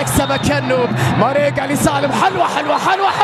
يكسب كنوب. ماريجا لسالم. حلوة حلوة حلوة حلوة.